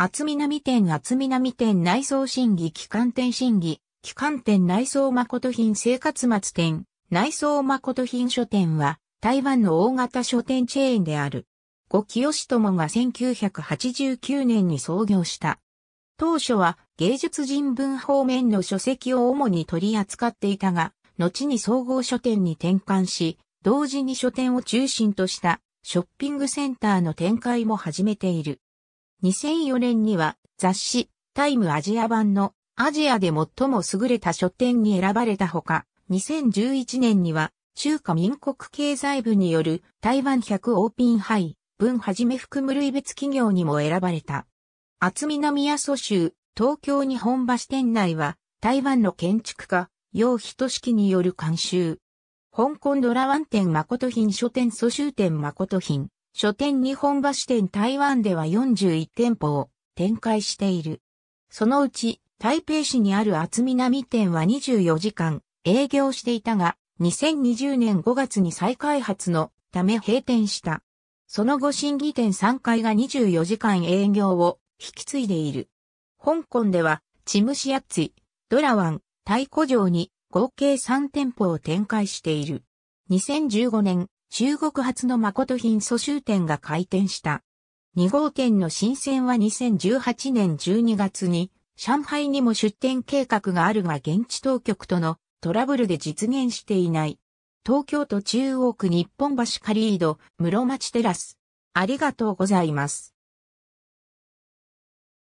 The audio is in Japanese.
厚南店厚南店内装審議機関店審議、機関店内装誠品生活末店、内装誠品書店は台湾の大型書店チェーンである。五清友が1989年に創業した。当初は芸術人文方面の書籍を主に取り扱っていたが、後に総合書店に転換し、同時に書店を中心としたショッピングセンターの展開も始めている。2004年には雑誌タイムアジア版のアジアで最も優れた書店に選ばれたほか、2011年には中華民国経済部による台湾100オーピンハイ分はじめ含む類別企業にも選ばれた。厚南阿蘇州、東京日本橋店内は、台湾の建築家、楊仁式による監修。香港ドラワン店誠品書店蘇州店誠品、書店日本橋店台湾では41店舗を展開している。そのうち、台北市にある厚南店は24時間営業していたが、2020年5月に再開発のため閉店した。その後審議店3階が24時間営業を引き継いでいる。香港では、チムシアッツィ、ドラワン、太古城に合計3店舗を展開している。2015年、中国初の誠品蘇州店が開店した。2号店の新鮮は2018年12月に、上海にも出店計画があるが現地当局とのトラブルで実現していない。東京都中央区日本橋カリード、室町テラス。ありがとうございます。